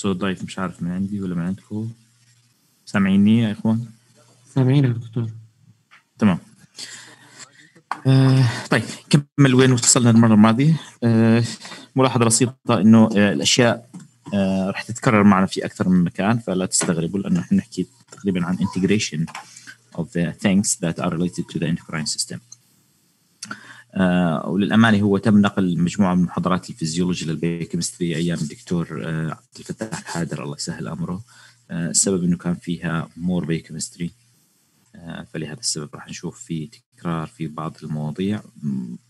صوت ضعيف مش عارف من عندي ولا من عندكم. سامعيني يا إخوان؟ سامعينك دكتور. تمام. آه طيب كمل وين وصلنا المرة الماضية. آه ملاحظة بسيطة إنه آه الأشياء آه راح تتكرر معنا في أكثر من مكان فلا تستغربوا لأنه إحنا نحكي تقريبا عن integration of the things that are related to the endocrine system. وللأمانة هو تم نقل مجموعة من محاضرات الفيزيولوجي للبيوكيمستري أيام الدكتور آه عبد الفتاح الحادر الله يسهل أمره آه السبب إنه كان فيها مور بيوكيمستري آه فلهذا السبب راح نشوف في تكرار في بعض المواضيع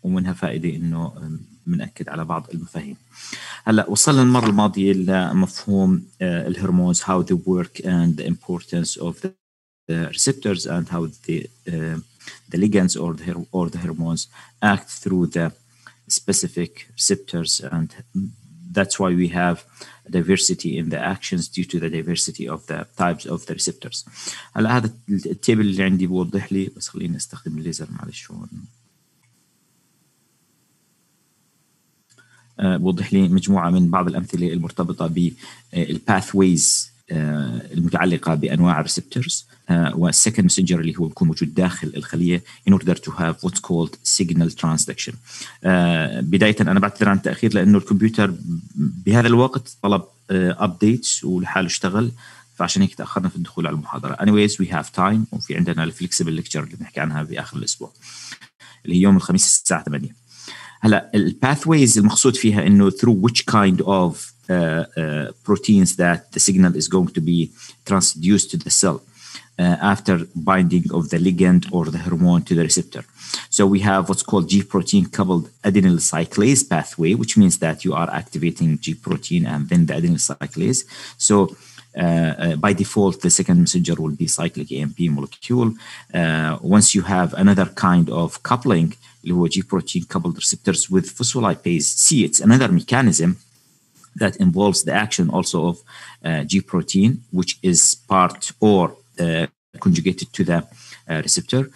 ومنها فائدة إنه بنأكد على بعض المفاهيم. هلأ وصلنا المرة الماضية لمفهوم آه الهرمونز and the importance of the, the receptors and how the uh, the ligands or the or the hormones act through the specific receptors and that's why we have diversity in the actions due to the diversity of the types of the receptors هلا هذا التيبل اللي عندي بوضح لي بس خليني استخدم الليزر معلش هون أه بوضح لي مجموعه من بعض الامثله المرتبطه بالباثويز المتعلقة بأنواع الريسبتورز والسكند ماسنجر اللي هو بيكون موجود داخل الخلية in order to have what's called signal transduction. بداية أنا بعتذر عن التأخير لأنه الكمبيوتر بهذا الوقت طلب ابديتس ولحاله اشتغل فعشان هيك تأخرنا في الدخول على المحاضرة. Anyways we have time وفي عندنا الفلكسبل ليكتشر اللي بنحكي عنها باخر الأسبوع اللي هي يوم الخميس الساعة 8 هلأ الباثويز المقصود فيها إنه through which kind of Uh, uh, proteins that the signal is going to be transduced to the cell. Uh, after binding of the ligand or the hormone to the receptor. So we have what's called G protein coupled adenyl cyclase pathway, which means that you are activating G protein and then the adenyl cyclase. So uh, uh, by default, the second messenger will be cyclic AMP molecule. Uh, once you have another kind of coupling, G protein coupled receptors with phospholipase C, it's another mechanism that involves the action also of uh, G protein, which is part or uh, conjugated to the uh, receptor.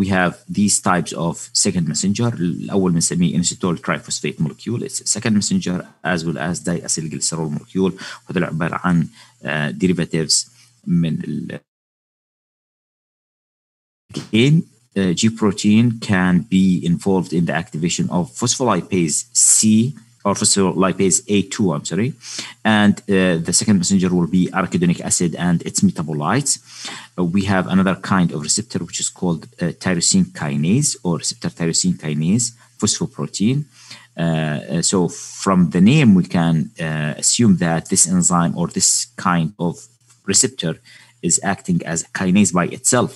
we have these types of second messenger. الأول بنسميه inositol triphosphate molecule. It's a second messenger as well as diacylglycerol molecule. وهذول عبارة عن derivatives من ال Again, uh, G protein can be involved in the activation of phospholipase C or phospholipase A2, I'm sorry. And uh, the second messenger will be arachidonic acid and its metabolites. Uh, we have another kind of receptor which is called uh, tyrosine kinase or receptor tyrosine kinase phosphoprotein. so from the name, we can assume that this enzyme or this kind of receptor is acting as a kinase by itself.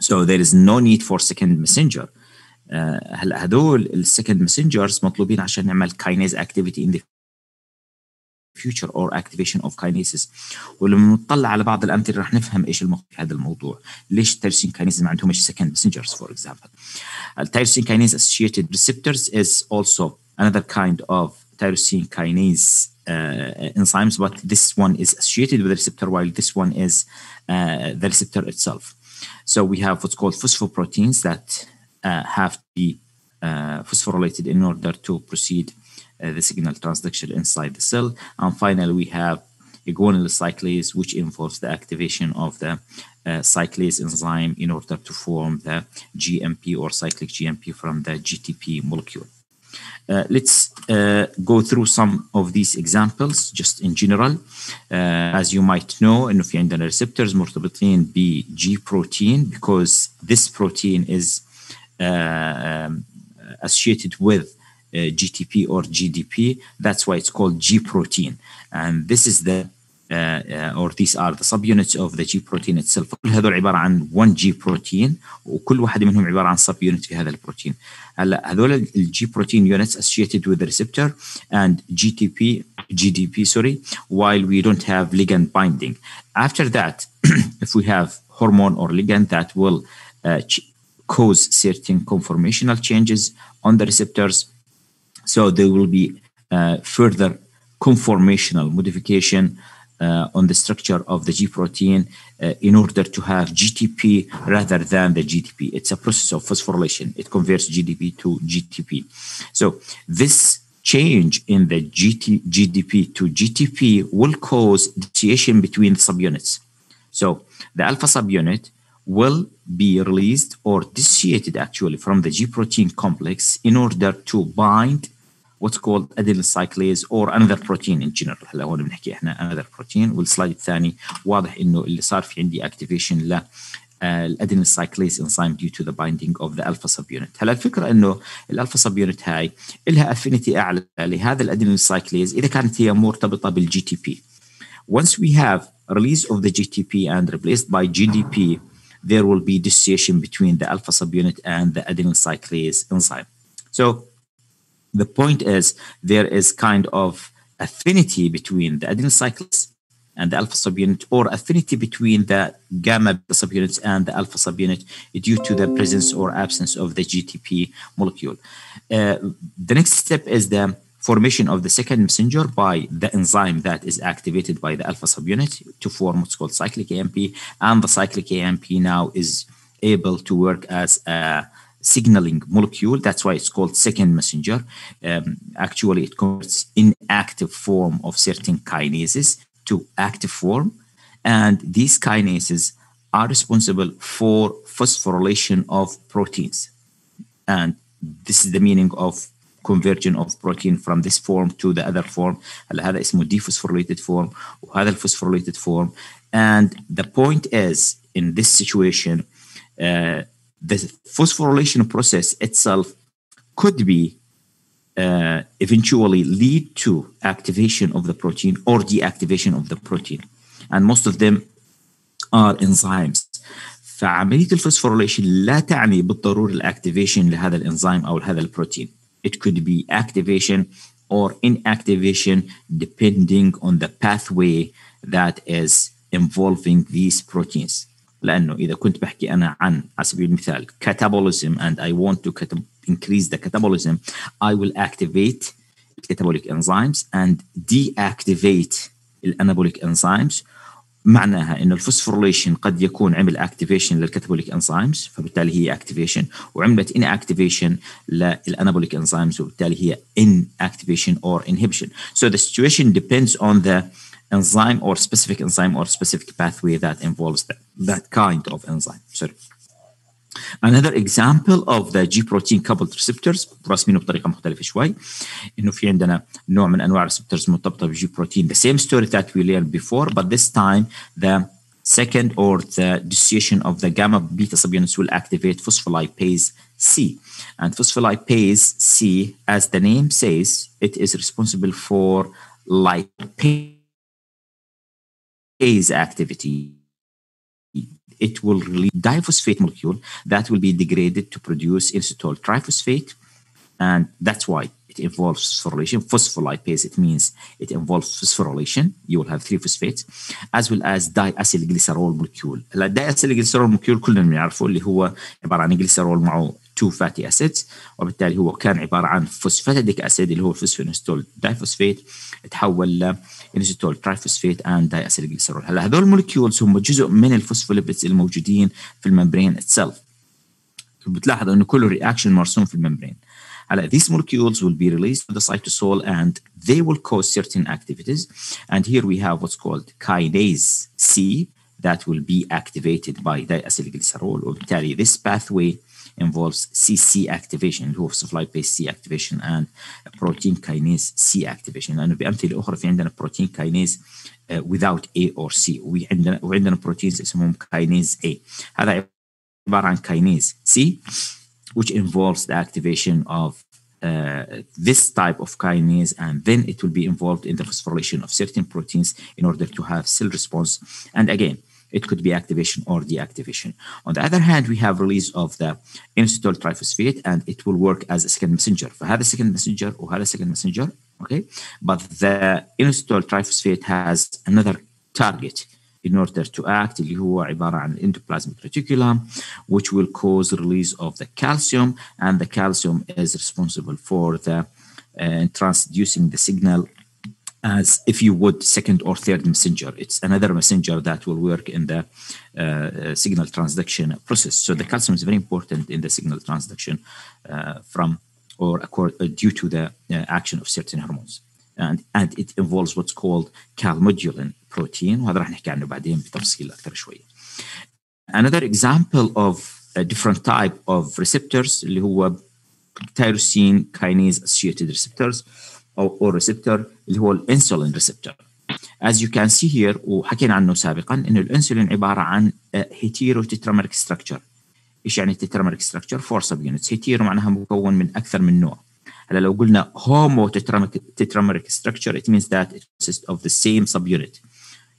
So there is no need for second messenger. هلا هدول السكند ماسنجرز مطلوبين عشان نعمل كاينيز اكتيفيتي ان ذا future or activation of kinases ولما نطلع على بعض الامثله رح نفهم ايش المقصود في هذا الموضوع ليش التيرسين كاينيز ما عندهم second messengers for example التيرسين kinase associated receptors is also another kind of tyrosine kinase uh, enzymes but this one is associated with the receptor while this one is uh, the receptor itself so we have what's called phosphoproteins that uh, uh, have to be uh, phosphorylated in order to proceed uh, the signal transduction inside the cell. And finally, we have guanylyl cyclase, which involves the activation of the uh, cyclase enzyme in order to form the GMP or cyclic GMP from the GTP molecule. Uh, let's uh, go through some of these examples just in general. as you might know, in endophyandin receptors, mortobetrin B G protein, because this protein is um, associated with GTP or GDP. That's why it's called G protein. And this is the uh, or these are the subunits of the G protein itself. كل هذول عبارة عن 1 G protein وكل واحدة منهم عبارة عن subunit في هذا البروتين. هلا هذول ال G protein units associated with the receptor and GTP GDP sorry while we don't have ligand binding. After that if we have hormone or ligand that will uh, cause certain conformational changes on the receptors so there will be uh, further conformational modification uh, on the structure of the G protein uh, in order to have GTP rather than the GTP. It's a process of phosphorylation. It converts GDP to GTP. So this change in the GT, GDP to GTP will cause dissociation between the subunits. So the alpha subunit will be released or dissociated actually from the G protein complex in order to bind what's called adenyl cyclase or another protein in general هلا هون بنحكي احنا another protein والسلايد الثاني واضح انه اللي صار في عندي activation ل الادينيل سايكليز انزيم due to the binding of the alpha subunit هلا الفكره انه الالفا subunit هاي لها افينيتي اعلى لهذا الادينيل سايكليز اذا كانت هي مرتبطه بالجي تي بي once we have release of the GTP and replaced by GDP there will be dissociation between the alpha subunit and the adenyl cyclase enzyme so the point is there is kind of affinity between the adenyl cyclase and the alpha subunit or affinity between the gamma subunits and the alpha subunit due to the presence or absence of the GTP molecule. Uh, the next step is the formation of the second messenger by the enzyme that is activated by the alpha subunit to form what's called cyclic AMP and the cyclic AMP now is able to work as a signaling molecule. That's why it's called second messenger. Um, actually, it converts inactive form of certain kinases to active form. And these kinases are responsible for phosphorylation of proteins. And this is the meaning of conversion of protein from this form to the other form. هلا هذا اسمه dephosphorylated form وهذا الphosphorylated form. And the point is, in this situation, uh, the phosphorylation process itself could be uh, eventually lead to activation of the protein or deactivation of the protein. And most of them are enzymes. فعملية الفوسفوريليشن لا تعني بالضرورة الاكتيفيشن لهذا الانزيم أو لهذا البروتين. It could be activation or inactivation depending on the pathway that is involving these proteins. لأنه إذا كنت بحكي أنا عن على سبيل المثال catabolism and I want to increase the catabolism I will activate catabolic enzymes and deactivate الانابوليك enzymes معناها انه الفوسفوريليشن قد يكون عمل اكتيفيشن للكاتابوليك انزيمز فبالتالي هي اكتيفيشن وعملت ان اكتيفيشن للانابوليك انزيمز وبالتالي هي ان اكتيفيشن اور انهبيشن so the situation depends on the enzyme or specific enzyme or specific pathway that involves that kind of enzyme. Sorry. Another example of the G protein coupled receptors راسمينه بطريقه مختلفه شوي انه في عندنا نوع من انواع الريسبتورز مرتبطه بالجي بروتين the same story that we learned before but this time the second or the dissociation of the gamma beta subunits will activate phospholipase C and phospholipase C as the name says it is responsible for lipase activity it will release diphosphate molecule that will be degraded to produce inositol triphosphate. And that's why it involves phosphorylation. Phospholipase, it means it involves phosphorylation. You will have three phosphates, as well as diacylglycerol molecule. الداياسيلجليسرول molecule كلنا بنعرفه اللي هو عبارة عن جليسرول معه 2 fatty acids وبالتالي هو كان عبارة عن فوسفاتيديك أسيد اللي هو فوسفينستول دايفوسفيت تحول ل انستول ترايفوسفيت اند داياسيلجليسرول هلا هذول المولكيولز هم جزء من الفوسفوليبيدز الموجودين في الممبرين اتسلف بتلاحظ انه كله رياكشن مرسوم في الممبرين هلا these molecules will be released to the cytosol and they will cause certain activities and here we have what's called kinase C that will be activated by diacylglycerol وبالتالي this pathway involves CC activation اللي هو phospholipase C activation and protein kinase C activation لانه بامثله اخرى في عندنا protein kinase uh, without A or C وعندنا وعندنا بروتينز اسمهم kinase A هذا عباره عن kinase C which involves the activation of uh, this type of kinase and then it will be involved in the phosphorylation of certain proteins in order to have cell response and again it could be activation or deactivation. On the other hand, we have release of the inositol triphosphate and it will work as a second messenger. فهذا second messenger وهذا second messenger, okay? But the inositol triphosphate has another target in order to act اللي هو عبارة عن endoplasmic reticulum which will cause release of the calcium and the calcium is responsible for the uh, transducing the signal as if you would second or third messenger. It's another messenger that will work in the uh, signal transduction process. So the calcium is very important in the signal transduction uh, from or accord, uh, due to the uh, action of certain hormones. And, and it involves what's called calmodulin protein وهذا راح نحكي عنه بعدين بتفصيل أكثر شوية. Another example of a different type of receptors اللي هو tyrosine kinase associated receptors أو or receptor اللي هو الإنسولين receptor. As you can see here وحكينا عنه سابقا انه الإنسولين عبارة عن هيتيرو تترامرك ستراكشر إيش يعني تترامرك ستراكشر؟ فور سب يونتس هيتيرو معناها مكون من أكثر من نوع. هلا لو قلنا هومو تترامرك ستراكشر it means that it consists of the same subunit.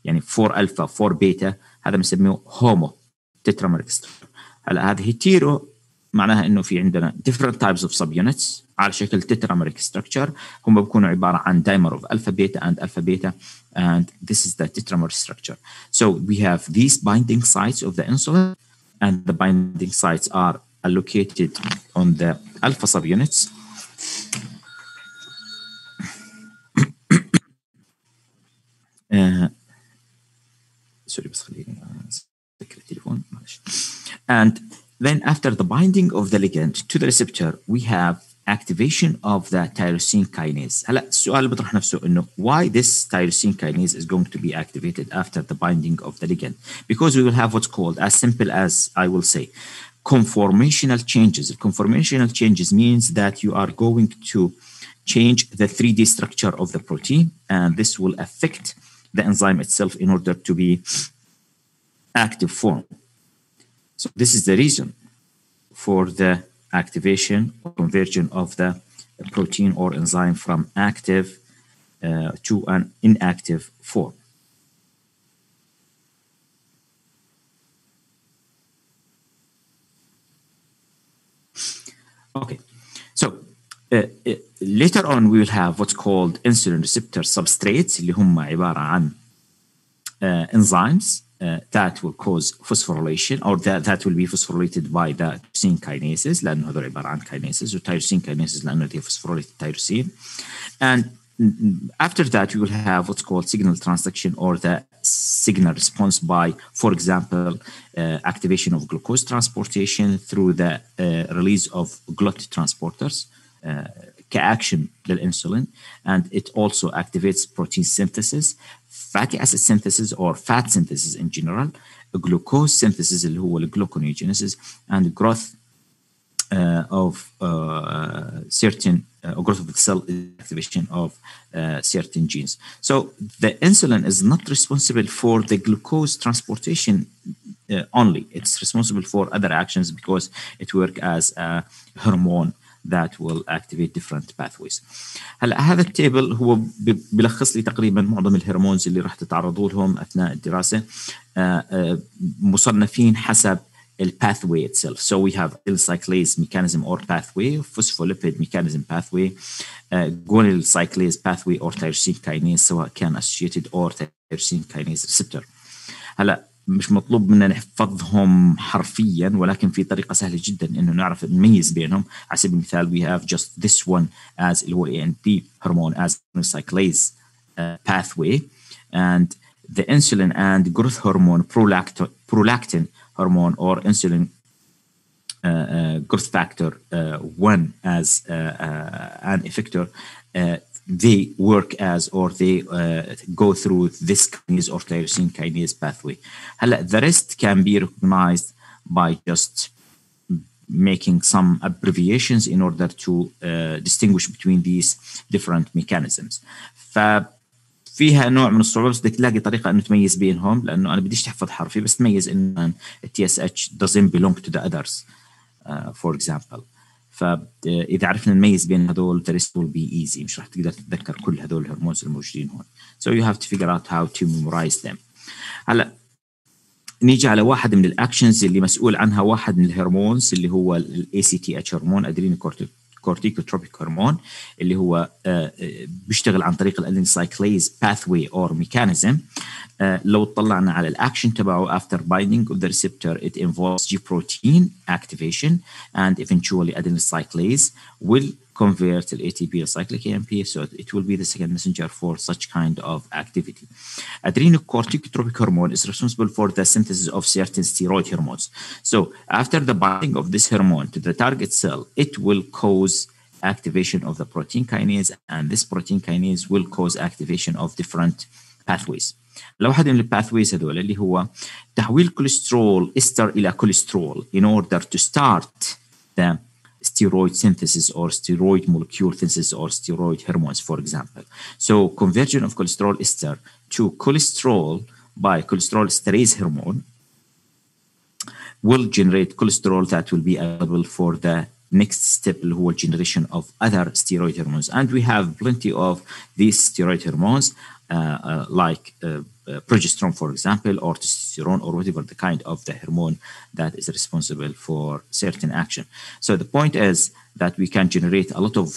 يعني 4 الفا 4 بيتا هذا بنسميه هومو تترامرك ستراكشر هلا هذا هيتيرو معناها إنه في عندنا different types of subunits. على شكل تترامرك structure هم بيكونوا عباره عن dimer of alpha beta and alpha beta and this is the tetramer structure so we have these binding sites of the insulin and the binding sites are allocated on the alpha subunits uh, sorry بس خليني اسكر التليفون معلش and then after the binding of the ligand to the receptor we have activation of the tyrosine kinase هلا السؤال اللي بيطرح نفسه انه why this tyrosine kinase is going to be activated after the binding of the ligand because we will have what's called as simple as I will say conformational changes conformational changes means that you are going to change the 3D structure of the protein and this will affect the enzyme itself in order to be active form so this is the reason for the activation or conversion of the protein or enzyme from active uh, to an inactive form. Okay, so uh, uh, later on we will have what's called insulin receptor substrates اللي هم عبارة عن uh, enzymes uh, that will cause phosphorylation or that, that will be phosphorylated by the tyrosine kinases لأنه هذول عبارة عن kinases و tyrosine kinases لأنه they phosphorylate tyrosine and after that we will have what's called signal transduction or the signal response by for example uh, activation of glucose transportation through the uh, release of GLUT transporters uh, كاction للانسولين and it also activates protein synthesis fatty acid synthesis or fat synthesis in general glucose synthesis اللي هو gluconeogenesis and growth uh, of uh, certain uh, growth of the cell activation of uh, certain genes. So the insulin is not responsible for the glucose transportation uh, only. It's responsible for other actions because it works as a hormone that will activate different pathways. هلا هذا التيبل هو بيلخص لي تقريبا معظم الهرمونز اللي راح تتعرضوا لهم اثناء الدراسه مصنفين حسب الباثوي itself. So we have cyclase mechanism or pathway, phospholipid mechanism pathway, uh, cyclase pathway or tyrosine kinase سواء كان associated or tyrosine kinase receptor. هلا مش مطلوب منا نحفظهم حرفيا ولكن في طريقه سهله جدا انه نعرف نميز بينهم على سبيل المثال we have just this one as اللي هو ANP hormone as cyclase uh, pathway and the insulin and growth hormone prolactin, prolactin hormone or insulin uh, uh, growth factor uh, 1 as an effector they work as or they uh, go through this kinase or tyrosine kinase pathway. هلا the rest can be recognized by just making some abbreviations in order to uh, distinguish between these different mechanisms. ف فيها نوع من الصعوبه بس بدك تلاقي طريقه انه تميز بينهم لانه انا بديش تحفظ حرفي بس تميز ان التي اس اتش doesn't belong to the others uh, for example فإذا عرفنا نميز بين هذول the rest will be easy. مش راح تقدر تتذكر كل هذول الهرمونز الموجودين هون. So you have to figure out how to memorize them. هلا نيجي على واحد من الاكشنز اللي مسؤول عنها واحد من الهرمونز اللي هو الاي سي تي اتش هرمون ادرينو كورتيكوتروبيك هرمون اللي هو بيشتغل عن طريق الادين سايكليز باثوي اور ميكانيزم لو طلعنا على الاكشن تبعه after binding of the receptor it involves G protein activation and adenyl cyclase will convert the ATP to cyclic AMP so it will be the second messenger for such kind of activity. Adrenocorticotropic hormone is responsible for the synthesis of certain steroid hormones. So after the binding of this hormone to the target cell, it will cause activation of the protein kinase and this protein kinase will cause activation of different pathways لو واحد من الباثويز هذول اللي هو تحويل كوليسترول استر الى كوليسترول in order to start the steroid synthesis or steroid molecule synthesis or steroid hormones for example so conversion of cholesterol ester to cholesterol by cholesterol esterase hormone will generate cholesterol that will be available for the next step اللي هو generation of other steroid hormones and we have plenty of these steroid hormones uh, uh, like uh, progesterone for example or testosterone or whatever the kind of the hormone that is responsible for certain action so the point is that we can generate a lot of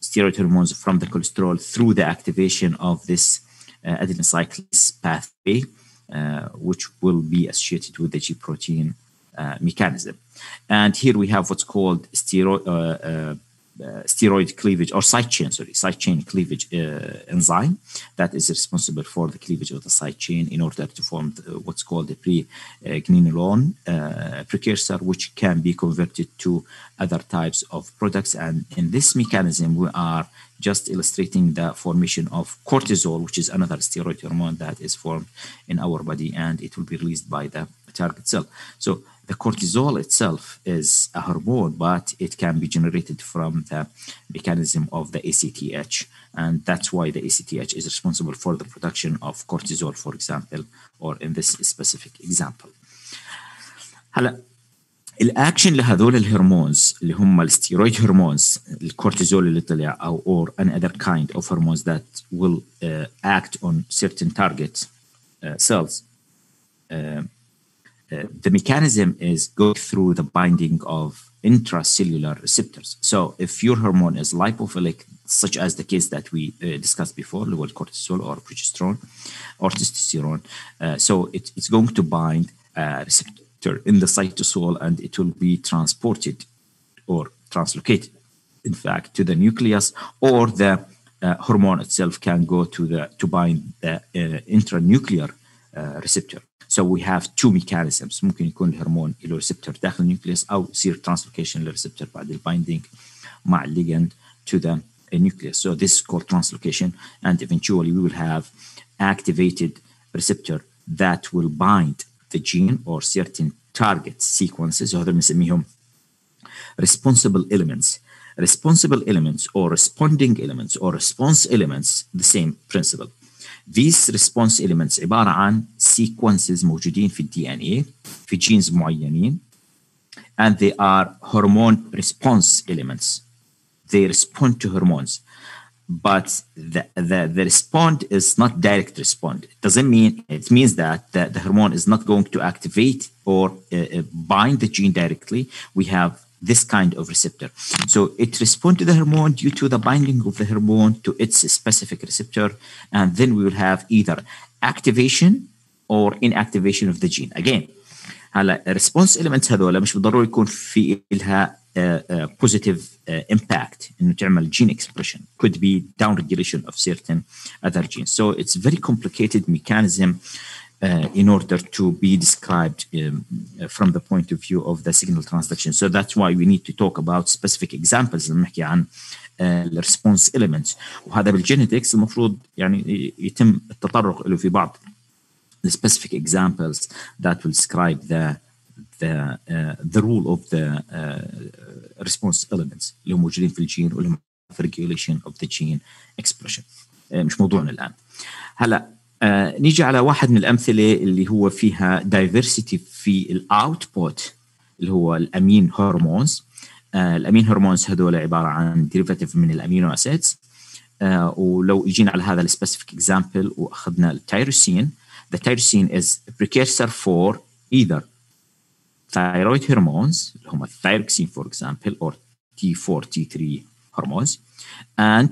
steroid hormones from the cholesterol through the activation of this uh, cyclase pathway uh, which will be associated with the G protein uh, mechanism. And here we have what's called steroid, uh, uh, Uh, steroid cleavage or side chain, sorry, side chain cleavage uh, enzyme that is responsible for the cleavage of the side chain in order to form the, what's called the pregnenolone uh, precursor, which can be converted to other types of products. And in this mechanism, we are just illustrating the formation of cortisol, which is another steroid hormone that is formed in our body and it will be released by the target cell. So the cortisol itself is a hormone, but it can be generated from the mechanism of the ACTH. And that's why the ACTH is responsible for the production of cortisol, for example, or in this specific example. هلا الاكشن لهذول الهرمونز اللي هم الستيرويد هرمونز الكورتيزول اللي طلع او or any other kind of hormones that will uh, act on certain target uh, cells uh, uh, the mechanism is go through the binding of intracellular receptors. So if your hormone is lipophilic, such as the case that we uh, discussed before, lower cortisol or progesterone or testosterone, uh, so it, it's going to bind a receptor in the cytosol and it will be transported or translocated, in fact, to the nucleus or the hormone itself can go to the to bind the intranuclear receptor. So we have two mechanisms ممكن يكون الهرمون له ريسبتور داخل النيوكليوس او يصير ترانسلوكيشن للريسبتور بعد البايندينج مع الليجند to the nucleus. So this is called translocation and eventually we will have activated receptor that will bind the gene or certain target sequences هذول بنسميهم responsible elements. Responsible elements or responding elements or response elements the same principle. These response elements عبارة عن sequences موجودين في الدي ان اي في genes معينين and they are hormone response elements. They respond to hormones. But the, the, the respond is not direct respond. It doesn't mean, it means that the, the hormone is not going to activate or uh, bind the gene directly. We have this kind of receptor. So it responds to the hormone due to the binding of the hormone to its specific receptor. And then we will have either activation or inactivation of the gene. Again, هلا الريسبونس elements هذول مش بالضروري يكون في لها بوزيتيف impact انه تعمل gene expression could be down regulation of certain other genes so it's very complicated mechanism uh, in order to be described um, from the point of view of the signal transduction. So that's why we need to talk about specific examples لما نحكي عن الريسبونس uh, elements وهذا بالجينيتكس المفروض يعني يتم التطرق له في بعض the specific examples that will describe the the uh, the rule of the uh, response elements اللي هم موجودين في الجين واللي هم في regulation of the gene expression uh, مش موضوعنا الان هلا آه نيجي على واحد من الأمثلة اللي هو فيها دايفرسيتي في الاوتبوت اللي هو الأمين هرمونز آه الأمين هرمونز هذول عبارة عن ديريفاتيف من الأمينو اسيدز آه ولو اجينا على هذا السبيسيفيك اكزامبل وأخذنا التيروسين the tyrosine is a precursor for either thyroid hormones اللي هم thyroxine for example or T4 T3 hormones and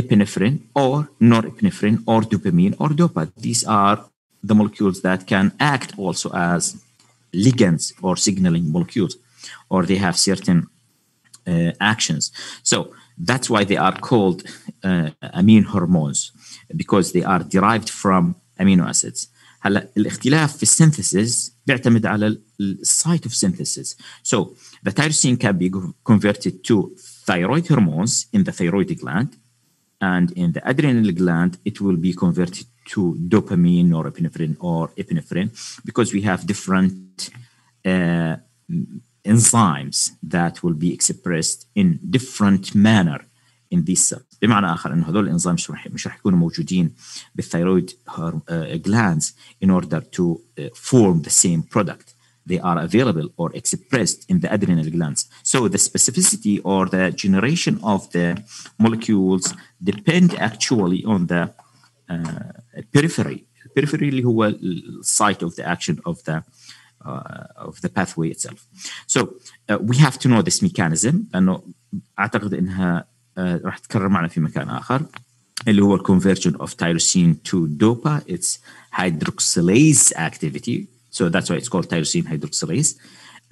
epinephrine or norepinephrine or dopamine or dopa. These are the molecules that can act also as ligands or signaling molecules, or they have certain uh, actions. So that's why they are called uh, amine hormones because they are derived from amino acids. هلا الاختلاف في السينثيسيس بيعتمد على السايت اوف synthesis. So the tyrosine can be converted to thyroid hormones in the thyroid gland and in the adrenal gland it will be converted to dopamine norepinephrine or epinephrine because we have different uh, enzymes that will be expressed in different manner in these cells بمعنى اخر انه هذول الانزيم مش رح مش رح يكونوا موجودين بالثيرويد glands in order to uh, form the same product they are available or expressed in the adrenal glands. So the specificity or the generation of the molecules depend actually on the uh, periphery. Periphery اللي هو site of the action of the uh, of the pathway itself. So uh, we have to know this mechanism لأنه أعتقد إنها uh, راح تتكرر معنا في مكان آخر اللي هو conversion of tyrosine to dopa. It's hydroxylase activity so that's why it's called tyrosine hydroxylase.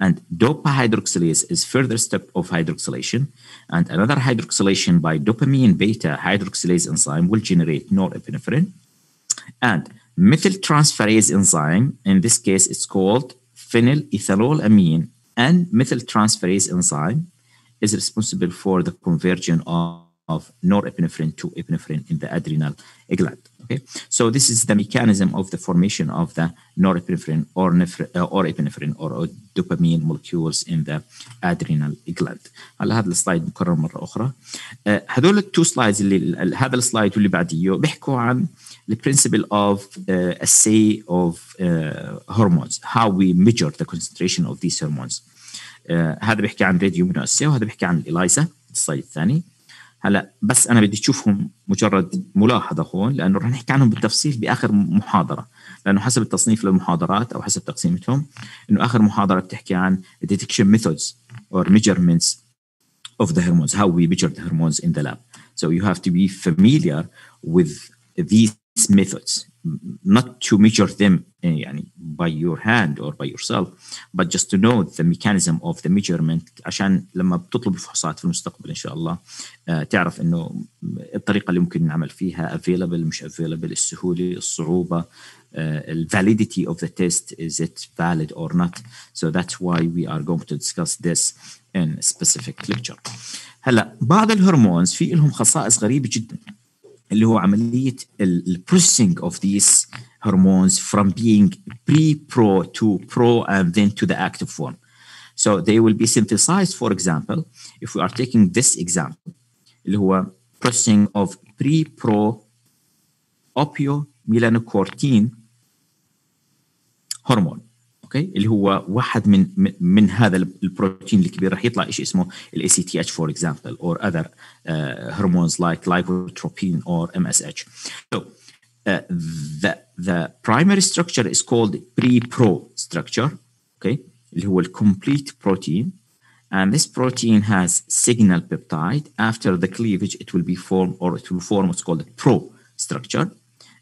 And dopa hydroxylase is further step of hydroxylation. And another hydroxylation by dopamine beta hydroxylase enzyme will generate norepinephrine. And methyltransferase enzyme, in this case, it's called phenylethylamine N-methyltransferase enzyme is responsible for the conversion of, of norepinephrine to epinephrine in the adrenal gland. Okay, so this is the mechanism of the formation of the norepinephrine or, uh, or epinephrine or, or dopamine molecules in the adrenal gland. على هذا السلايد مكرر مرة أخرى. Uh, هذول التو سلايدز اللي هذا السلايد واللي بعديه بيحكوا عن the principle of uh, assay of uh, hormones, how we measure the concentration of these hormones. Uh, هذا بيحكي عن راديو assay وهذا بيحكي عن الإلايزا السلايد الثاني. هلا بس أنا بدي تشوفهم مجرد ملاحظة هون لأنه رح نحكي عنهم بالتفصيل بآخر محاضرة لأنه حسب التصنيف للمحاضرات أو حسب تقسيمتهم إنه آخر محاضرة بتحكي عن detection methods or measurements of the hormones how we measure the hormones in the lab. So you have to be familiar with these methods. Not to measure them يعني by your hand or by yourself but just to know the mechanism of the measurement عشان لما بتطلب فحوصات في المستقبل ان شاء الله uh, تعرف انه الطريقة اللي ممكن نعمل فيها available مش available السهوله الصعوبه uh, validity of the test is it valid or not so that's why we are going to discuss this in a specific lecture هلا بعض الهرمونز في لهم خصائص غريبه جدا اللي هو عمليه البروسيسنج of these hormones from being pre-pro to pro and then to the active form. So they will be synthesized, for example, if we are taking this example, اللي هو processing of pre-pro opiomelanocortin hormone. أوكي اللي هو واحد من من هذا البروتين الكبير راح يطلع شيء اسمه الاي سي تي اتش فور اكزامبل or other uh, hormones like lipotropin or MSH. So uh, the the primary structure is called pre-pro structure, okay, اللي هو complete protein. And this protein has signal peptide. After the cleavage, it will be formed or it will form what's called a pro structure.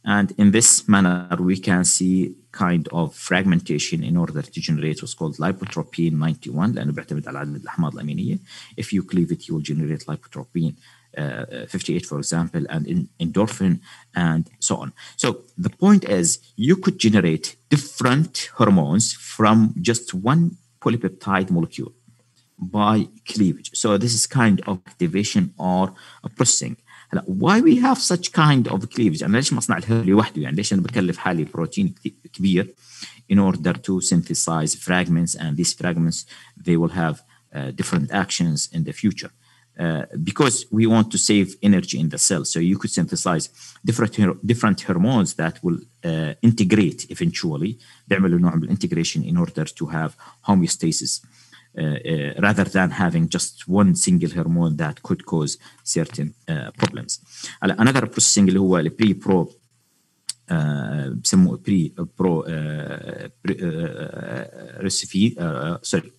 And in this manner, we can see kind of fragmentation in order to generate what's called lipotropin 91 لأنه بيعتمد على عدد الأحماض الأمينية. If you cleave it, you will generate lipotropin uh, 58, for example, and in, endorphin, and so on. So the point is, you could generate different hormones from just one polypeptide molecule by cleavage. So this is kind of activation or processing. هلا why we have such kind of cleavage انا ليش ما اصنع الهرمون لوحده يعني ليش انا بكلف حالي بروتين كبير in order to synthesize fragments and these fragments they will have uh, different actions in the future uh, because we want to save energy in the cell so you could synthesize different different hormones that will uh, integrate eventually بيعملوا نوع من integration in order to have homeostasis Uh, uh, Uh, uh, rather than having just one single hormone that could cause certain uh, problems. Another processing is pre pro. بسموه بري برو ريسوفي سوري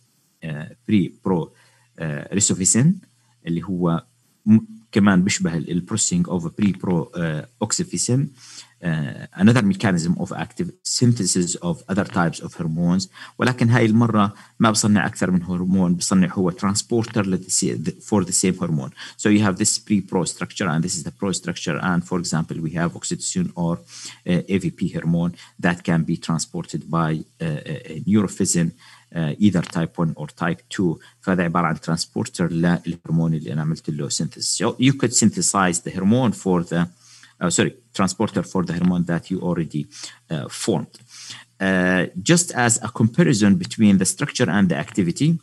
بري برو ريسوفيسين اللي the processing of pre-pro oxyphysin. uh, another mechanism of active synthesis of other types of hormones ولكن هاي المرة ما بصنع أكثر من هرمون بصنع هو transporter for the same hormone so you have this pre-pro structure and this is the pro structure and for example we have oxytocin or uh, AVP hormone that can be transported by uh, neurophysin uh, either type 1 or type 2 فهذا عبارة عن transporter للهرمون اللي أنا عملت له synthesis so you could synthesize the hormone for the uh, sorry, transporter for the hormone that you already uh, formed. Uh, just as a comparison between the structure and the activity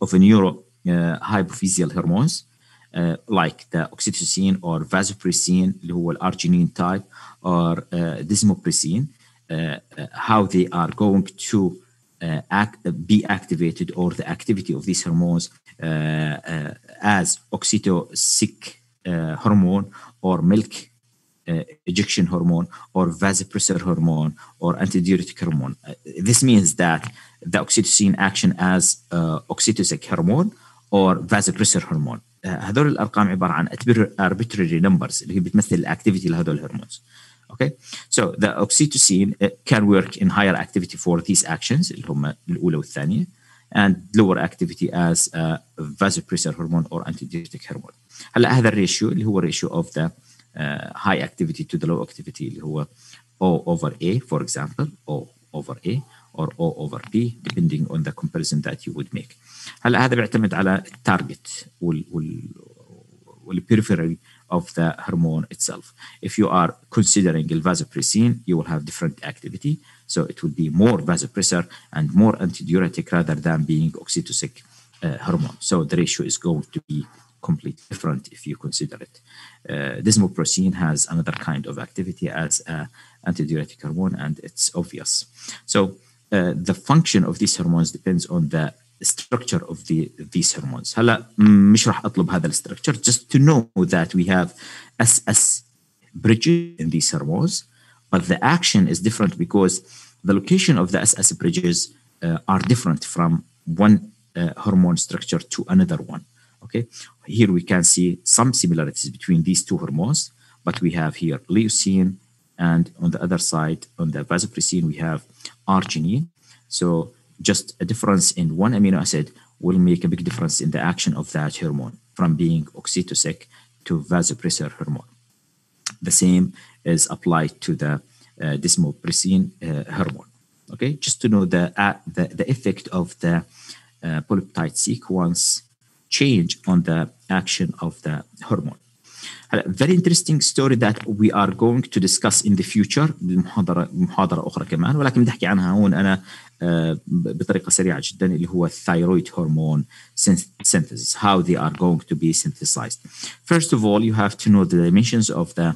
of a neuro uh, hypophysial hormones, uh, like the oxytocin or vasopressin, who are arginine type, or uh, desmopressin, how they are going to act, be activated or the activity of these hormones as oxytocic hormone or milk uh, ejection hormone or vasopressor hormone or antidiuretic hormone. Uh, this means that the oxytocin action as uh, oxytocic hormone or vasopressor hormone. هذول الارقام عباره عن arbitrary numbers اللي هي بتمثل الاكتيفيتي لهذول الهرمونز. Okay, so the oxytocin can work in higher activity for these actions اللي هم الاولى والثانيه and lower activity as a vasopressor hormone or antidiuretic hormone. هلا هذا الريشيو اللي هو الريشيو of the uh, high activity to the low activity اللي هو O over A for example O over A or O over P depending on the comparison that you would make هلا هذا بيعتمد على التارجت وال وال والperiphery of the hormone itself. If you are considering vasopressin, you will have different activity. So it will be more vasopressor and more antidiuretic rather than being oxytocic uh, hormone. So the ratio is going to be completely different if you consider it. Uh, desmopressin has another kind of activity as an antidiuretic hormone, and it's obvious. So uh, the function of these hormones depends on the structure of the these hormones. هلا مش راح اطلب هذا structure just to know that we have SS bridges in these hormones, but the action is different because the location of the SS bridges uh, are different from one uh, hormone structure to another one. Okay, here we can see some similarities between these two hormones, but we have here leucine, and on the other side, on the vasopressin, we have arginine. So just a difference in one amino acid will make a big difference in the action of that hormone from being oxytocic to vasopressor hormone. The same is applied to the uh, desmopressin uh, hormone. Okay, just to know the, uh, the, the effect of the uh, polypeptide sequence change on the action of the hormone. A very interesting story that we are going to discuss in the future بمحاضرة محاضرة أخرى كمان ولكن بدي أحكي عنها هون أنا بطريقة سريعة جدا اللي هو thyroid hormone synthesis how they are going to be synthesized. First of all you have to know the dimensions of the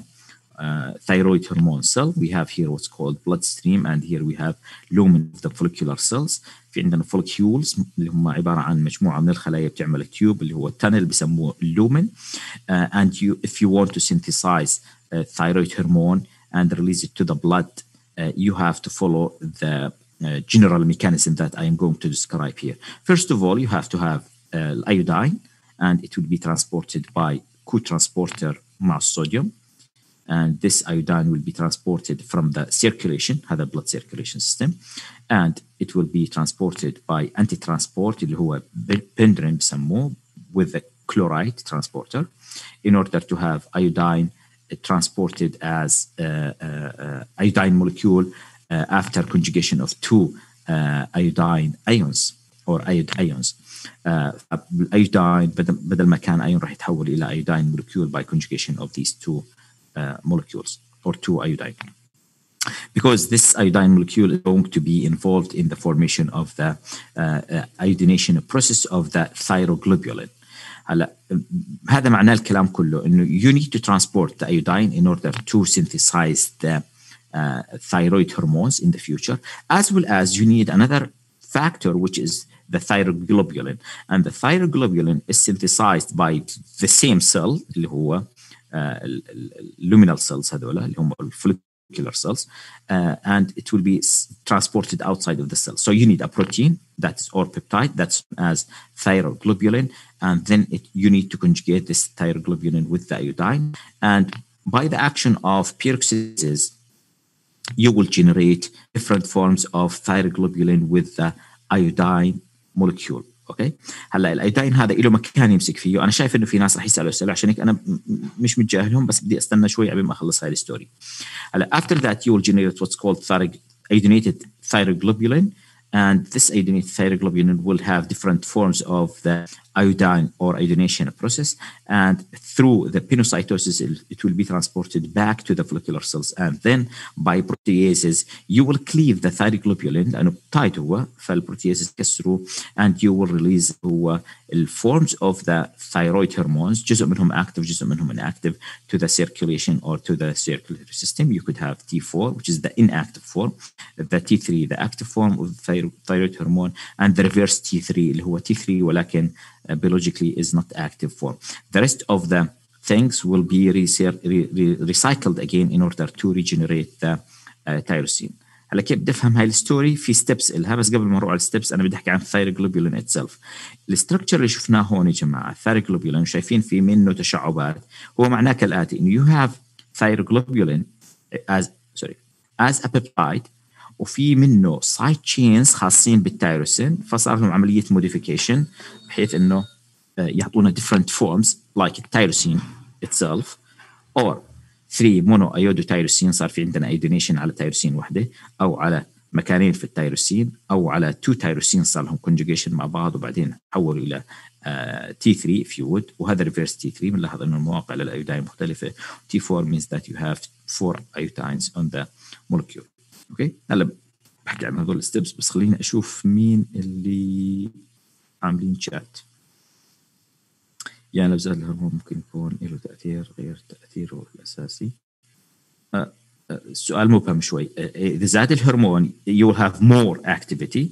uh, thyroid hormone cell. We have here what's called bloodstream and here we have lumen of the follicular cells. في عندنا follicules اللي هم عبارة عن مجموعة من الخلايا بتعمل تيوب اللي هو التانل بسموه. Uh, and you if you want to synthesize uh, thyroid hormone and release it to the blood, uh, you have to follow the uh, general mechanism that I am going to describe here. First of all, you have to have uh, iodine and it will be transported by co-transporter mass sodium and this iodine will be transported from the circulation هذا blood circulation system and it will be transported by anti-transport اللي هو pendrin بسموه with the chloride transporter in order to have iodine transported as uh, uh, iodine molecule uh, after conjugation of two iodine ions or iod ions iodine بدل ما كان ion راح يتحول الى iodine molecule by conjugation of these two uh, molecules or two iodine. Because this iodine molecule is going to be involved in the formation of the uh, uh, iodination process of the thyroglobulin. هلا هذا معناه الكلام كله انه you need to transport the iodine in order to synthesize the uh, thyroid hormones in the future as well as you need another factor which is the thyroglobulin and the thyroglobulin is synthesized by the same cell اللي هو luminal cells هذول اللي هم follicular cells uh, and it will be transported outside of the cell. So you need a protein that's or peptide that's as thyroglobulin and then it, you need to conjugate this thyroglobulin with the iodine and by the action of peroxidases, you will generate different forms of thyroglobulin with the iodine molecule. أوكي؟ هلا الايودين هذا له مكان يمسك فيه. أنا شايف إنه في ناس رح يسألوا اسئله عشان هيك أنا مش متجاهلهم بس بدي أستنى شوي قبل ما أخلص هاي الستوري هلا after that you will generate what's called iodinated thyroglobulin and this iodinated thyroglobulin will have different forms of the iodine or iodination process. And through the pinocytosis, it will be transported back to the follicular cells. And then by proteases, you will cleave the thyroglobulin and tight هو فالبروتيازز كسروا and you will release هو forms of the thyroid hormones جزء منهم active جزء منهم inactive to the circulation or to the circulatory system. You could have T4, which is the inactive form, the T3, the active form of the thyroid hormone, and the reverse T3 اللي هو T3 ولكن uh, biologically is not active form. The rest of the things will be re- re- recycled again in order to regenerate the uh, tyrosine. هلا كيف بدي افهم هاي الستوري في ستبس الها بس قبل ما نروح على الستبس انا بدي احكي عن الثايروجلوبولين اتسلف الاستراكشر اللي شفناه هون يا جماعه الثايروجلوبولين شايفين في منه تشعبات هو معناه كالاتي انه يو هاف thyroglobulin as sorry as a peptide وفي منه سايد تشينز خاصين بالتيروسين فصار لهم عملية موديفيكيشن بحيث إنه يعطونا different forms like التيروسين itself or 3 مونو ايودو تيروسين صار في عندنا ايودينيشن على تيروسين وحدة أو على مكانين في التيروسين أو على تو تيروسين صار لهم كونجوجيشن مع بعض وبعدين تحولوا إلى تي 3 if you would وهذا ريفرس تي 3 بنلاحظ إنه المواقع للايودين مختلفة تي 4 means that you have four iodines on the molecule. أوكي؟ هلا بحكي عن هذول الستبس بس خليني أشوف مين اللي عاملين شات يعني لو زاد الهرمون ممكن يكون له تأثير غير تأثيره الأساسي. أه السؤال مبهم شوي. إذا زاد الهرمون you will have more activity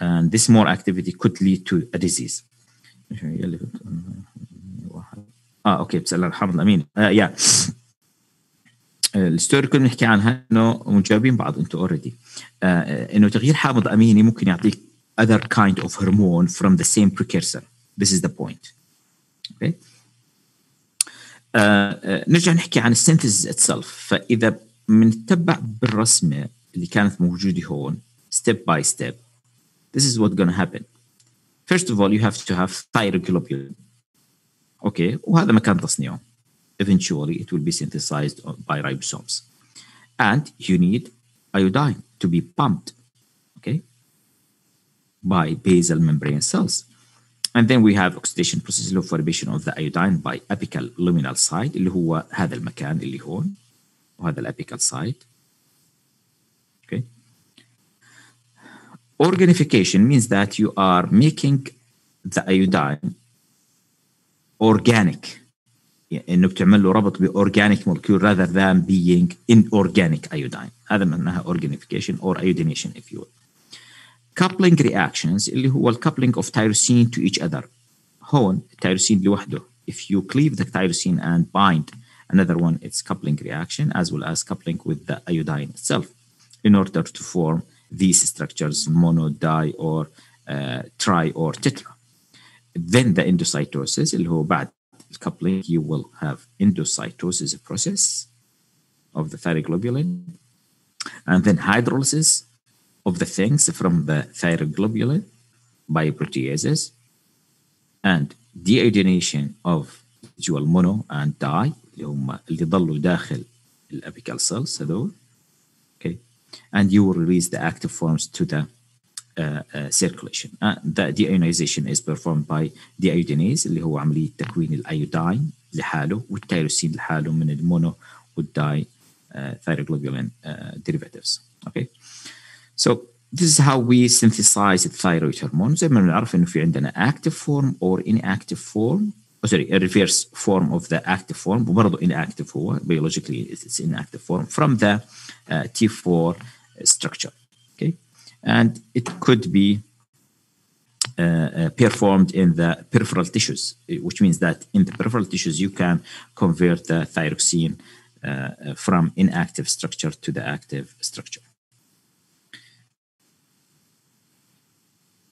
and this more activity could lead to a disease. آه أوكي بسأل عن حامض الاميني آه يا. الستوري كنا بنحكي عنها إنه مجاوبين بعض أنتم اوريدي آه إنه تغيير حامض أميني ممكن يعطيك other kind of hormone from the same precursor. This is the point. أوكي آه نرجع نحكي عن السينثيسيس اتسلف فإذا بنتبع بالرسمة اللي كانت موجودة هون step by step this is what's gonna happen. First of all you have to have thyroglobulin. أوكي وهذا مكان تصنيعه. eventually it will be synthesized by ribosomes and you need iodine to be pumped okay by basal membrane cells and then we have oxidation process اللي هو formation of the iodine by apical luminal site اللي هو هذا المكان اللي هون وهذا الابيكال site okay organification means that you are making the iodine organic انه بتعمل له ربط باورجانيك molecule rather than being inorganic iodine هذا معناها organification or iodination if you will coupling reactions اللي هو الكابلينج of tyrosine to each other هون التيروسين لوحده if you cleave the tyrosine and bind another one it's coupling reaction as well as coupling with the iodine itself in order to form these structures mono di or uh, tri or tetra then the endocytosis اللي هو بعد coupling you will have endocytosis process of the thyroglobulin and then hydrolysis of the things from the thyroglobulin by proteases and deiodination of dual mono and di اللي هم اللي ضلوا داخل الابيكال cells هذول okay and you will release the active forms to the uh, uh, uh, uh, circulation. Uh, the deiodination is performed by deiodinase اللي هو عملية تكوين الايودين لحاله والتيروسين لحاله من المونو والداي thyroglobulin derivatives. Okay? So this is how we synthesize the thyroid hormone زي ما بنعرف انه في عندنا active form or inactive form oh sorry a reverse form of the active form وبرضه inactive هو biologically it's inactive form from the uh, T4 structure. Okay? and it could be uh, uh, performed in the peripheral tissues which means that in the peripheral tissues you can convert the thyroxine from inactive structure to the active structure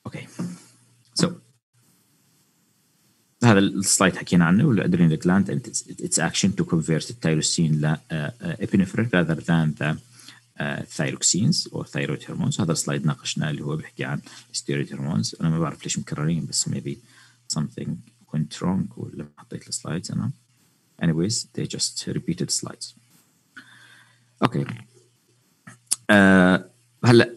okay so هذا السلايد حكينا عنه الادرينال gland and its, its action to convert التيروسين ل uh, epinephrine rather than the uh, thyroxines or thyroid hormones هذا السلايد ناقشناه اللي هو بيحكي عن steroid hormones انا ما بعرف ليش مكررين بس maybe something went wrong ولا حطيت السلايدز انا anyways they just repeated slides okay uh, هلا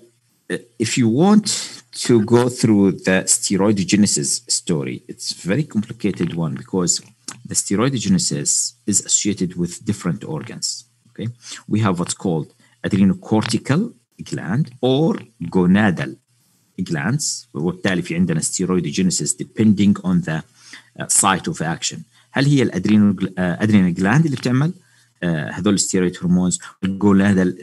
if you want to go through the steroidogenesis story, it's a very complicated one because the steroidogenesis is associated with different organs. Okay, we have what's called adrenocortical gland or gonadal glands وبالتالي في عندنا steroidogenesis depending on the uh, site of action. هل هي الادرينال uh, gland اللي بتعمل هذول الستيرويد هرمونز الجونادال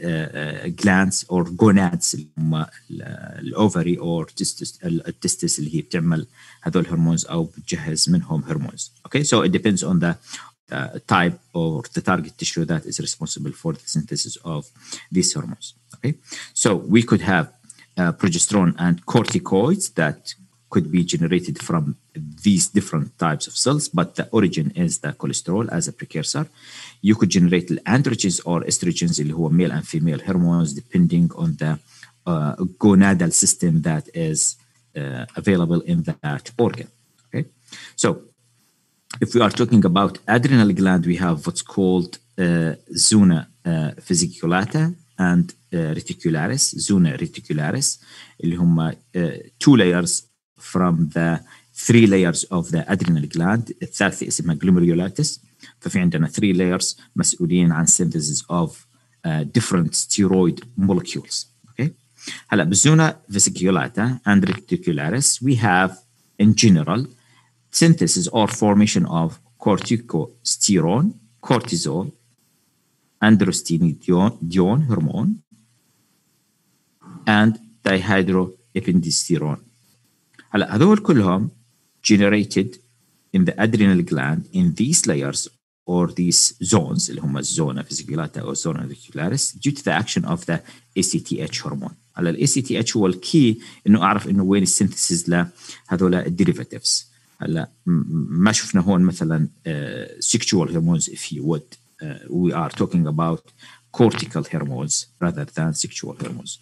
جلاندز اور جونادز اللي هم الاوفري اور التستس اللي هي بتعمل هذول الهرمونز او بتجهز منهم هرمونز اوكي سو it depends on the uh, type or the target tissue that is responsible for the synthesis of these hormones. Okay, so we could have uh, progesterone and corticoids that could be generated from these different types of cells, but the origin is the cholesterol as a precursor. You could generate androgens or estrogens, who are male and female hormones, depending on the uh, gonadal system that is uh, available in that organ. Okay, so if we are talking about adrenal gland, we have what's called uh, zona uh, fasciculata and uh, reticularis, zona reticularis, اللي هم uh, two layers from the three layers of the adrenal gland الثالثة اسمها glomerulatus ففي عندنا three layers مسؤولين عن synthesis of uh, different steroid molecules okay هلا بالزونا vesiculata and reticularis we have in general synthesis or formation of corticosterone, cortisol, androstenedione hormone, and dehydroepiandrosterone. هلا هذول كلهم generated in the adrenal gland in these layers or these zones اللي هم الزونة فيزيكيلاتا أو الزونة فيزيكيلاريس due to the action of the ACTH hormone. هلا ال ACTH هو الكي إنه أعرف إنه وين السينثيسز لهذول الديريفاتيفز. هلا ما شفنا هون مثلا hormones if you would uh, we are talking about cortical hormones rather than sexual hormones.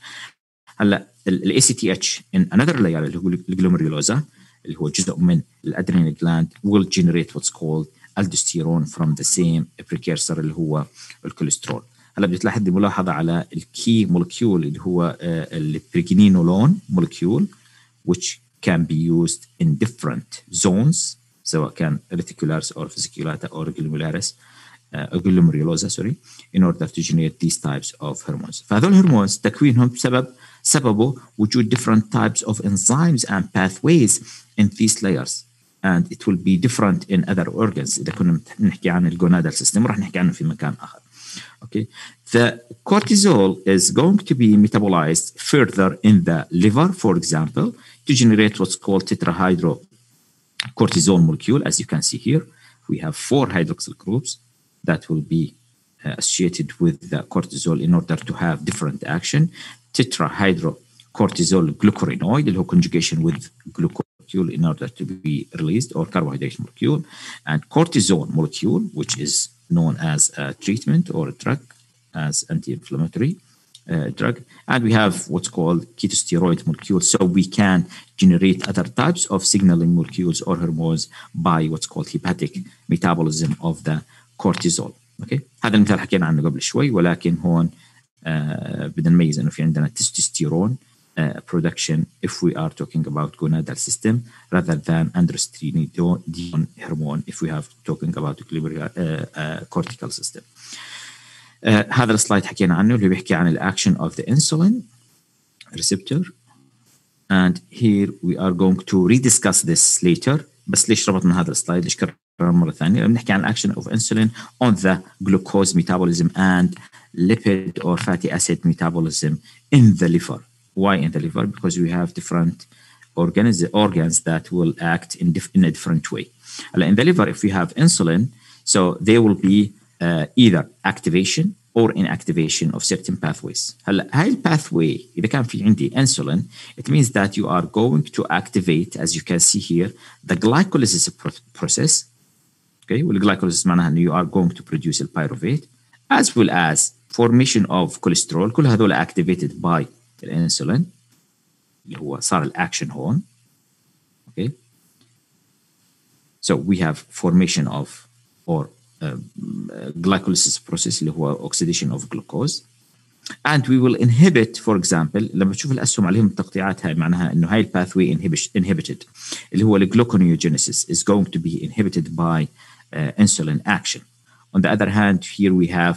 هلا الاي سي تي اتش ان انذر لاير اللي هو الجلوميريولوزا اللي هو جزء من الادرينال جلاند will generate what's called aldosterone from the same precursor اللي هو الكوليسترول هلا بتلاحظ دي ملاحظة على الكي مولكيول اللي هو البريجنينولون مولكيول which can be used in different zones سواء كان reticulars or fasciculata or glomeralis uh, glomerulosa sorry in order to generate these types of hormones فهذول الهرمونز تكوينهم بسبب سببه وجود different types of enzymes and pathways in these layers and it will be different in other organs إذا كنا نحكي عن الجونادال سيستم راح نحكي عنه في مكان آخر okay the cortisol is going to be metabolized further in the liver for example to generate what's called tetrahydrocortisone molecule. As you can see here, we have four hydroxyl groups that will be uh, associated with the cortisol in order to have different action. Tetrahydrocortisol glucuronide, the conjugation with glucose in order to be released, or carbohydrate molecule, and cortisone molecule, which is known as a treatment or a drug as anti-inflammatory uh, drug and we have what's called ketosteroid molecules so we can generate other types of signaling molecules or hormones by what's called hepatic metabolism of the cortisol okay هذا المثال حكينا عنه قبل شوي ولكن هون آه بدنا نميز انه في عندنا تستوستيرون uh, production if we are talking about gonadal system rather than androstenedione hormone if we have talking about the uh, uh, cortical system. Uh, هذا السلايد حكينا عنه اللي بيحكي عن الاكشن of the insulin receptor and here we are going to rediscuss this later بس ليش ربطنا هذا السلايد ليش كررنا مرة ثانية بنحكي عن الاكشن of insulin on the glucose metabolism and lipid or fatty acid metabolism in the liver why in the liver because we have different organs organs that will act in, dif- in a different way in the liver if we have insulin so there will be uh, either activation or inactivation of certain pathways هلا هاي الباثواي اذا كان في عندي insulin it means that you are going to activate as you can see here the glycolysis process okay والglycolysis معناها انه you are going to produce البيروفيت as well as formation of cholesterol كل هذول activated by الانسولين اللي هو صار الاكشن هون okay so we have formation of or glycolysis process اللي هو oxidation of glucose and we will inhibit for example لما تشوف الاسهم عليهم التقطيعات هاي معناها انه هاي الباثوي inhibited اللي هو الgluconeogenesis is going to be inhibited by uh, insulin action on the other hand here we have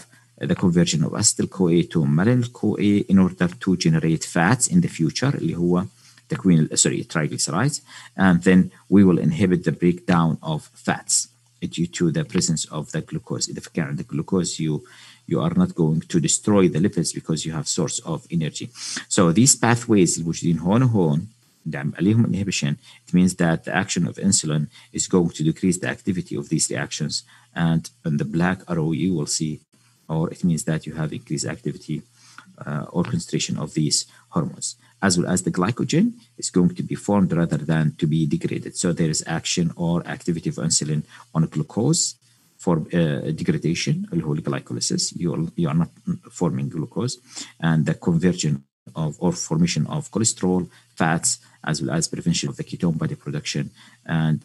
the conversion of acetyl CoA to malonyl CoA in order to generate fats in the future اللي هو تكوين sorry triglycerides and then we will inhibit the breakdown of fats due to the presence of the glucose إذا كان عندك glucose you you are not going to destroy the lipids because you have source of energy so these pathways الموجودين هون وهون اللي عليهم inhibition it means that the action of insulin is going to decrease the activity of these reactions and in the black arrow you will see or it means that you have increased activity uh, or concentration of these hormones as well as the glycogen is going to be formed rather than to be degraded. So there is action or activity of insulin on glucose for uh, degradation, glycolysis. You are, you are not forming glucose, and the conversion of or formation of cholesterol, fats, as well as prevention of the ketone body production and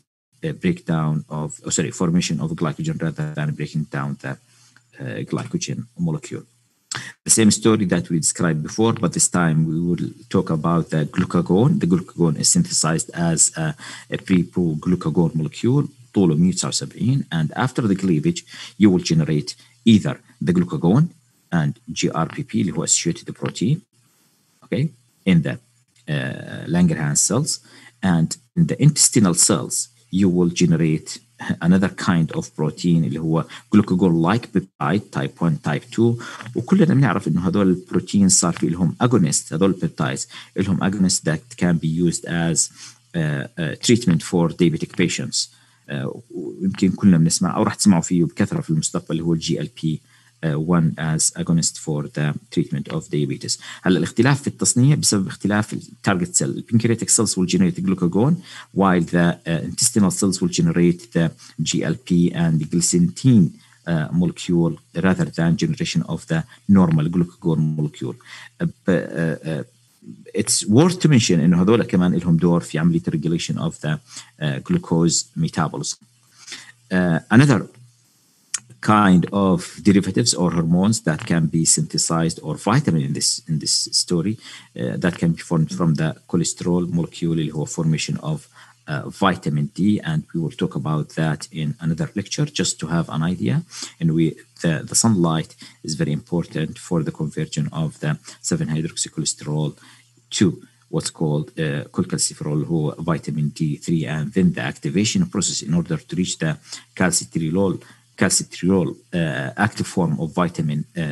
breakdown of, oh, sorry, formation of glycogen rather than breaking down the uh, glycogen molecule the same story that we described before, but this time we will talk about the glucagon. The glucagon is synthesized as a, a pre-pro-glucagon molecule, طوله 179, and after the cleavage, you will generate either the glucagon and GRPP, اللي هو associated protein, okay, in the uh, Langerhans cells, and in the intestinal cells, you will generate another kind of protein اللي هو glucagon like peptide type 1 type 2 وكلنا بنعرف إنه هدول البروتين صار في لهم agonist. هدول البيبتايدز لهم agonist that can be used as uh, uh, treatment for diabetic patients. ويمكن كلنا بنسمع أو راح تسمعوا فيه بكثرة في المستقبل اللي هو الجي ال بي Uh, 1 as agonist for the treatment of diabetes هلا الاختلاف في التصنيع بسبب اختلاف التارجت سيل pancreatic cells will generate glucagon while the uh, intestinal cells will generate the GLP and glicentin Uh, molecule rather than generation of the normal glucagon molecule. Uh, uh, uh, it's worth to mention انه هذول كمان لهم دور في عمليه regulation of the glucose metabolism. another kind of derivatives or hormones that can be synthesized or vitamin in this in this story uh, that can be formed from the cholesterol molecule or formation of uh, vitamin D. And we will talk about that in another lecture just to have an idea. And we the, the sunlight is very important for the conversion of the 7 hydroxycholesterol to what's called uh, cholecalciferol or vitamin D3, and then the activation process in order to reach the calcitriol calcitriol uh, active form of vitamin uh,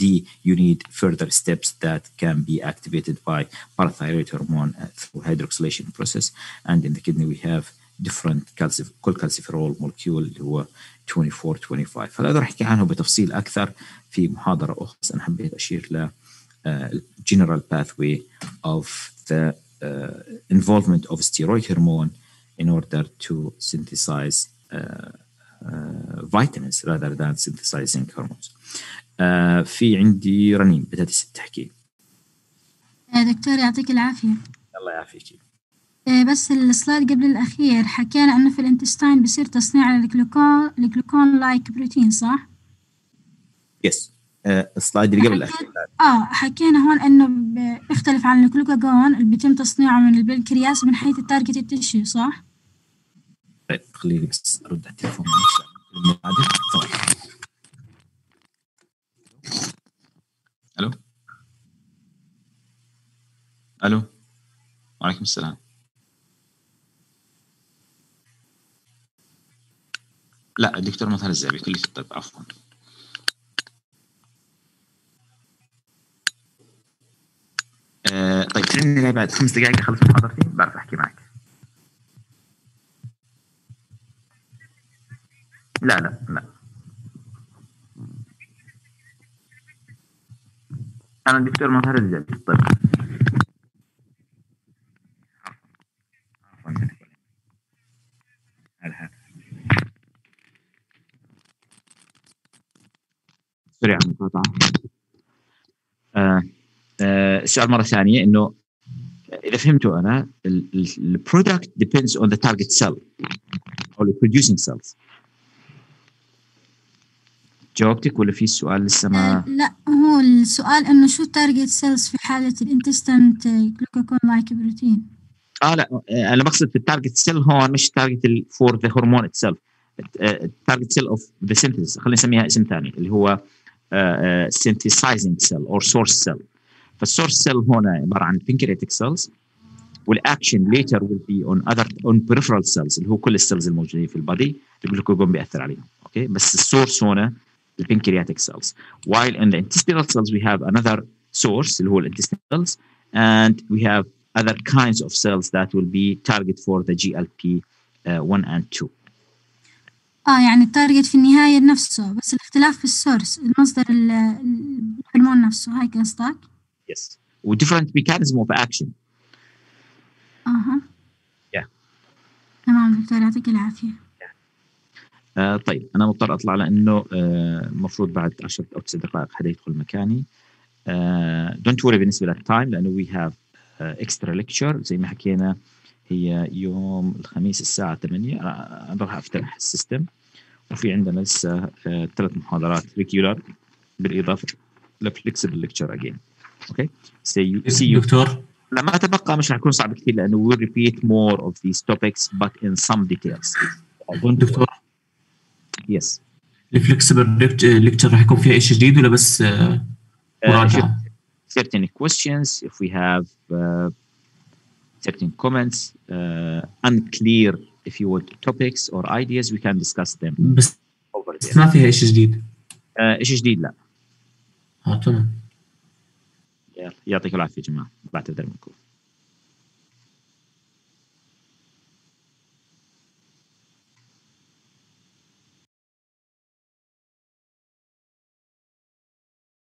D, you need further steps that can be activated by parathyroid hormone uh, through hydroxylation process. And in the kidney, we have different calcif- cholecalciferol molecule اللي هو 24 25 فهذا راح احكي عنه بتفصيل اكثر في محاضره اخرى بس انا حبيت اشير ل general pathway of the involvement of steroid hormone in order to synthesize Uh, vitamins rather than synthesizing hormones. Uh, في عندي رنين بدها تحكي. دكتور يعطيك العافية. الله يعافيك. بس السلايد قبل الأخير حكينا إنه في الإنتستاين بصير تصنيع الجلوكون الجلوكون لايك بروتين صح؟ يس السلايد اللي قبل الأخير آه حكينا هون إنه بيختلف عن الجلوكاجون اللي بيتم تصنيعه من البنكرياس من حيث التارجت التشيو صح؟ طيب خليني بس أرد على التليفون معلش ألو؟ ألو؟ وعليكم السلام. لا الدكتور مثلا الزعبي كلية الطب عفوا. آه طيب خليني بعد خمس دقائق أخلص محاضرتي بعرف أحكي معك. لا لا لا. أنا الدكتور مظهر الجبل طيب. على المقاطعة آه آه السؤال مرة ثانية إنه إذا فهمته أنا البرودكت depends on the target cell أو ال producing cells. جاوبتك ولا في سؤال لسه ما؟ آه، لا هو السؤال إنه شو تارجت سيلز في حالة الانتستنت جلوكوكون لايك بروتين آه لا آه، أنا بقصد في التارجت سيل هون مش تارجت فور ذا هرمون اتسيلف التارجت سيل اوف ذا سينثيسيس خلينا نسميها اسم ثاني اللي هو synthesizing cell or source cell. فالسورس سيل هون عبارة عن pancreatic cells والاكشن later will be on other on peripheral cells اللي هو كل السيلز الموجودين في البادي الجلوكوجون بيأثر عليهم أوكي؟ بس السورس هنا البنكرياتيك cells while in the intestinal cells we have another source اللي هو الintestinal cells and we have other kinds of cells that will be target for the GLP uh, 1 and 2 اه يعني التارجت في النهاية نفسه بس الاختلاف في السورس المصدر ال- ال- الهرمون نفسه هاي قصدك yes و different mechanism of action اها Yeah. تمام دكتور يعطيك العافية آه طيب أنا مضطر أطلع لأنه آه، المفروض بعد 10 أو 9 دقائق حدا يدخل مكاني. دونت وري بالنسبة للتايم لأنه وي هاف اكسترا ليكتشر زي ما حكينا هي يوم الخميس الساعة 8 أنا أنا راح افتح السيستم. وفي عندنا لسه ثلاث محاضرات ريجولار بالإضافة لفليكسبل ليكتشر اجين أوكي سي يو سي يو دكتور؟ لما اتبقى مش رح يكون صعب كثير لأنه we will repeat more of these topics but in some details. دكتور yes. الفلكسبل ليكتشر راح يكون فيها شيء جديد ولا بس آه، Uh, مراجعة؟ certain questions, if we have uh, certain comments, uh, unclear, if you want, topics or ideas, we can discuss them. بس over there. ما فيها شيء جديد. Uh, إيش جديد؟ لا. آه تمام. يلا، يعطيكم العافية يا جماعة. بعتذر منكم